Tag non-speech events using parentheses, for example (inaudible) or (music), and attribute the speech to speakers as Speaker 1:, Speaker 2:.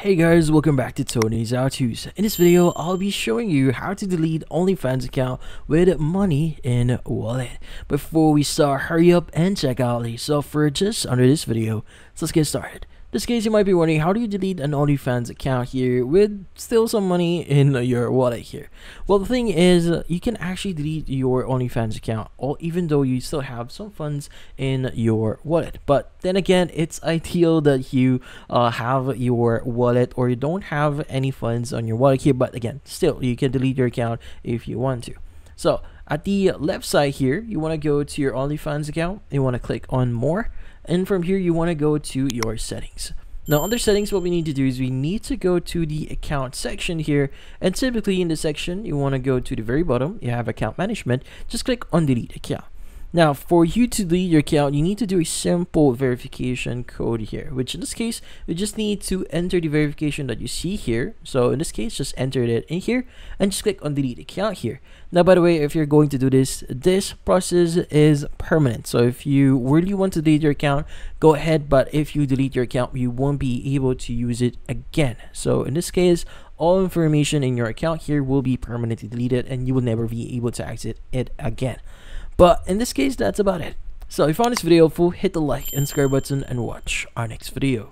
Speaker 1: Hey guys, welcome back to Tony's How To's. In this video, I'll be showing you how to delete OnlyFans account with money in wallet. Before we start, hurry up and check out the software just under this video. So let's get started this case you might be wondering how do you delete an OnlyFans account here with still some money in your wallet here? Well the thing is you can actually delete your OnlyFans account or even though you still have some funds in your wallet. But then again it's (laughs) ideal that you uh, have your wallet or you don't have any funds on your wallet here. But again still you can delete your account if you want to. So at the left side here you want to go to your OnlyFans account you want to click on more and from here you want to go to your settings. Now under settings what we need to do is we need to go to the account section here and typically in the section you want to go to the very bottom you have account management just click on delete account now, for you to delete your account, you need to do a simple verification code here, which in this case, you just need to enter the verification that you see here. So in this case, just enter it in here and just click on delete account here. Now, by the way, if you're going to do this, this process is permanent. So if you really want to delete your account, go ahead. But if you delete your account, you won't be able to use it again. So in this case, all information in your account here will be permanently deleted and you will never be able to exit it again. But in this case, that's about it. So if you found this video helpful, hit the like and subscribe button and watch our next video.